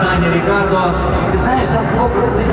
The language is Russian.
Аня Рикардо. Ты знаешь, там фокус на